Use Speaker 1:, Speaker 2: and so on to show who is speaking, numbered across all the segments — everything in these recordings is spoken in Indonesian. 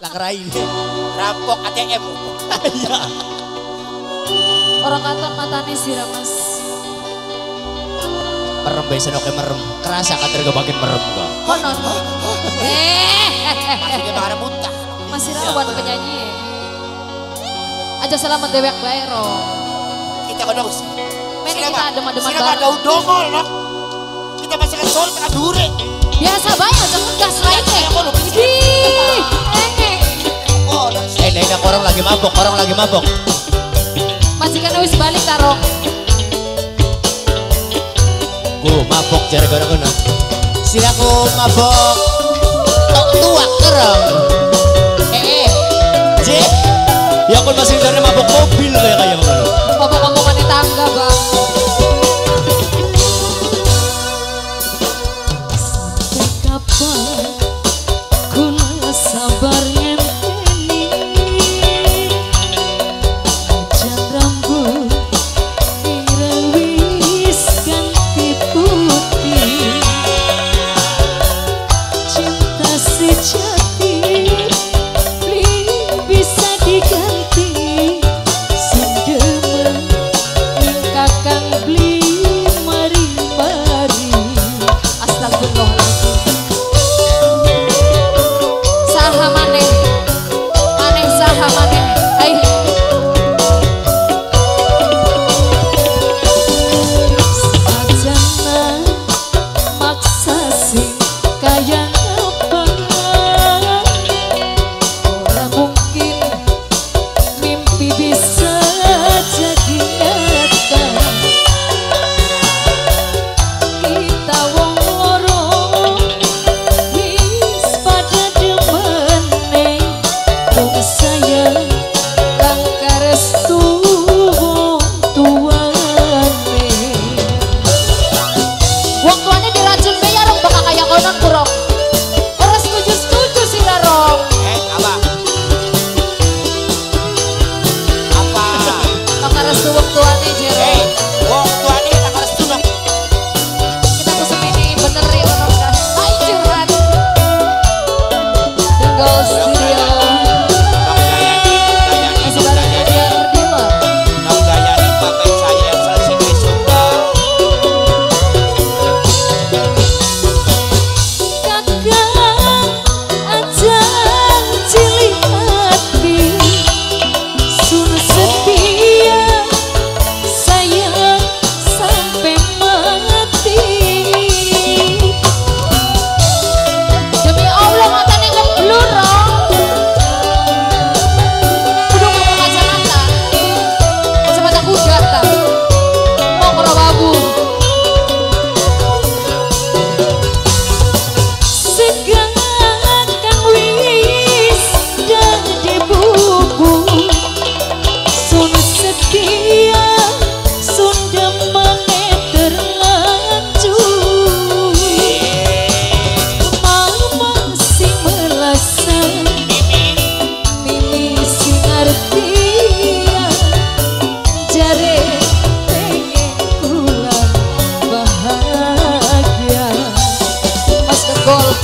Speaker 1: Langrai.
Speaker 2: Rampok ATM.
Speaker 1: Iya.
Speaker 3: Orang kata matane sira, Mas.
Speaker 1: Merem bae senoke merem. Kerasa kater kebagian merem kok.
Speaker 3: Oh, Konon. Eh.
Speaker 2: Masih marah muntah.
Speaker 3: Masih rawan iya. penyanyi. Aja selamat dewek bayro. Kita
Speaker 2: Kita kodong.
Speaker 3: Pengen kita adem-ademan bareng.
Speaker 2: Sira ada udongol, Kita masih kesol, kita durek
Speaker 3: biasa bae gas ngegas lainnya
Speaker 2: oh,
Speaker 1: eh neng orang lagi mabok orang lagi mabok.
Speaker 3: Majikan wis balik tarong.
Speaker 1: Ku mabok jarak orang kena silaku mabok tok tua kerang. Eh eh. Jip ya aku masih dari mabok
Speaker 3: mabok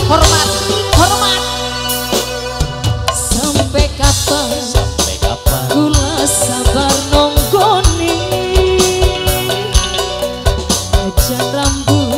Speaker 3: hormat hormat.
Speaker 4: Sampai kapan?
Speaker 1: Sampai kapan?
Speaker 4: Kula sabar nonggoni. Aja rambut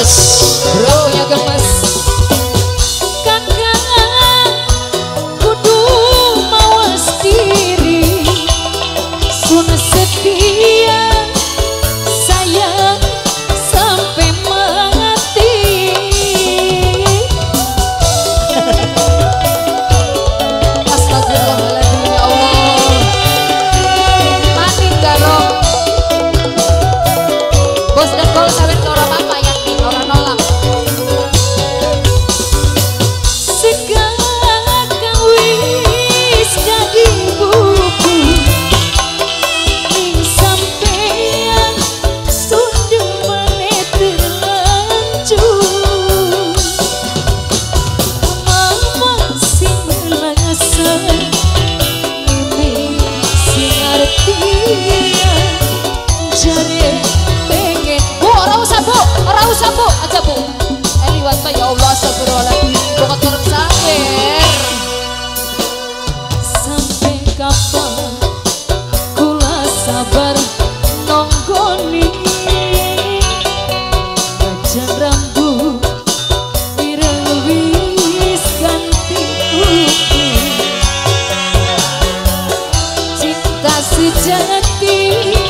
Speaker 3: Yes. tonggoni Bajan rambut ireng wis ganti Cinta sejati